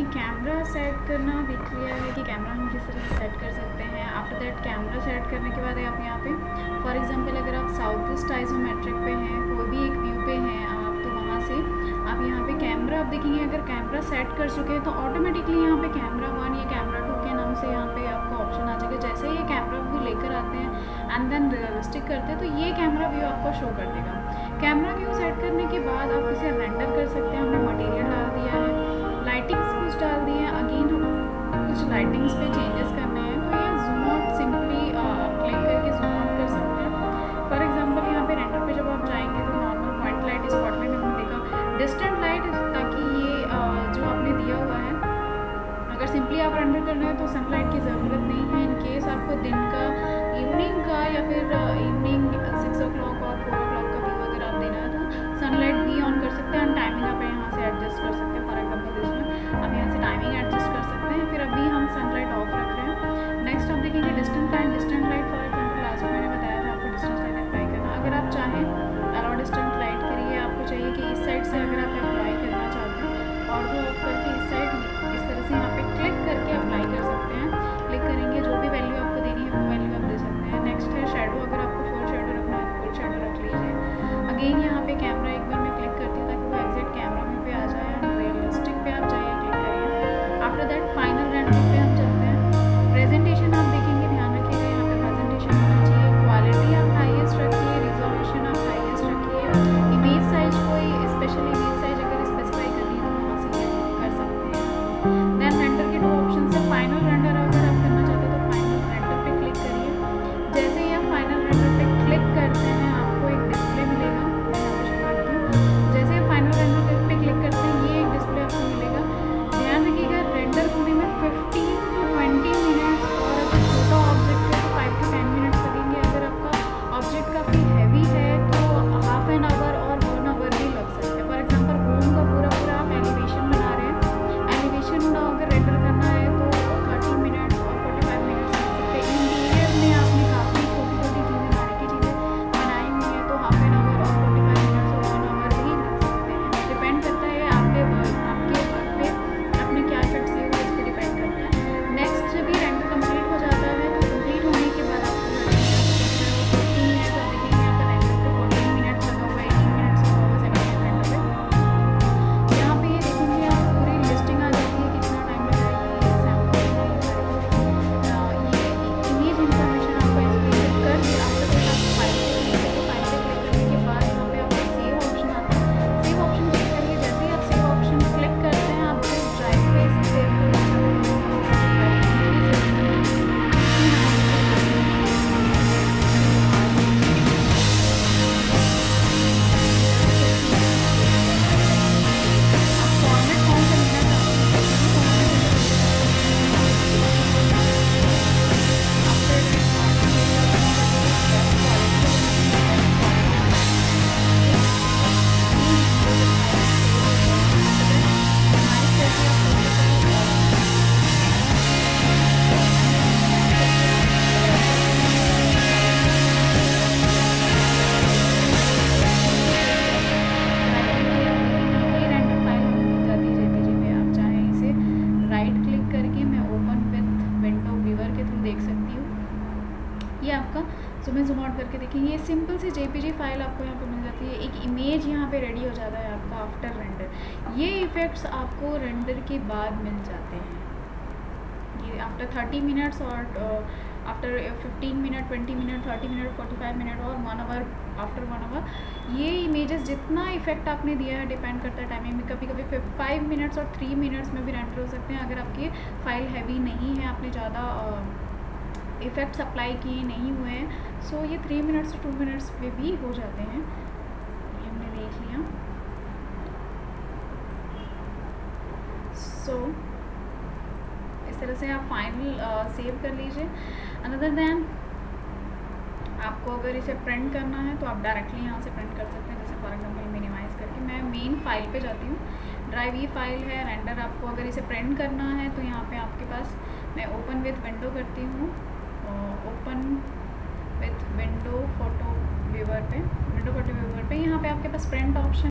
हमें camera set करना भी क्लियर है कि कैमरा हम किस तरह से सेट कर सकते हैं? आफ्टर दैट कैमरा सेट करने के बाद आप यहाँ पे फॉर एग्जांपल अगर आप साउथ ईस्ट आइजोमेट्रिक पे हैं, कोई भी एक व्यू पे हैं आप तो वहाँ से आप यहाँ पे कैमरा आप देखेंगे अगर कैमरा सेट कर चुके हैं तो ऑटोमेटिकली यहाँ पे कैमरा वन या कैमरा टू के नाम से यहाँ पे आपको ऑप्शन आ जाएगा। जैसे ये कैमरा व्यू लेकर आते हैं एंड देन रियलिस्टिक करते हैं तो ये कैमरा व्यू आपको शो कर देगा। कैमरा व्यू सेट करने के बाद आप इसे रेंडर कर सकते हैं। हमने मटेरियल डाल दिया है। लाइटिंग्स डाल दिए हैं। अगेन हम कुछ लाइटिंग्स पे चेंजेस करने हैं। तो यहाँ जूम आउट सिंपली क्लिक करके जूम आउट कर सकते हैं। फॉर एग्जांपल यहाँ पे रेंटर पे जब आप जाएँगे तो नॉर्मल पॉइंट लाइट इस पॉट में हमने देखा। डिस्टेंट लाइट ताकि ये uh, जो आपने दिया हुआ है, अगर सिंपली आप रेंडर करना है तो सनलाइट की ज़रूरत नहीं है। इनकेस आपको दिन का इवनिंग का या फिर इवनिंग Bye. सो मैं जूमआउट करके देखेंगे ये सिंपल सी जे फ़ाइल आपको यहाँ पे मिल जाती है। एक इमेज यहाँ पे रेडी हो जाता है आपका आफ्टर रेंडर ये इफ़ेक्ट्स आपको रेंडर के बाद मिल जाते हैं। ये आफ्टर थर्टी मिनट्स और after fifteen minute twenty minute thirty minute forty five minute और one hour after one hour ये इमेजेस जितना इफ़ेक्ट आपने दिया है डिपेंड करता है टाइमिंग में। कभी कभी फाइव मिनट्स और थ्री मिनट्स में भी रेंडर हो सकते हैं। अगर आपकी फ़ाइल हैवी नहीं है, आपने ज़्यादा uh, इफ़ेक्ट्स अप्लाई किए नहीं हुए हैं। सो ये थ्री मिनट्स टू मिनट्स पे भी हो जाते हैं। ये हमने देख लिया। सो so, इस तरह से आप फाइनल सेव uh, कर लीजिए। अनदर दैन आपको अगर इसे प्रिंट करना है तो आप डायरेक्टली यहाँ से प्रिंट कर सकते हैं जैसे फॉर एग्ज़ाम्पल मिनिमाइज़ करके। मैं मेन फ़ाइल पे जाती हूँ। ड्राइव ई फ़ाइल है रेंडर आपको अगर इसे प्रिंट करना है तो यहाँ पे आपके पास मैं ओपन विथ विंडो करती हूँ। Open with window photo viewer पे विंडो फ़ोटो व्यूवर पे, यहाँ पे आपके पास प्रिंट ऑप्शन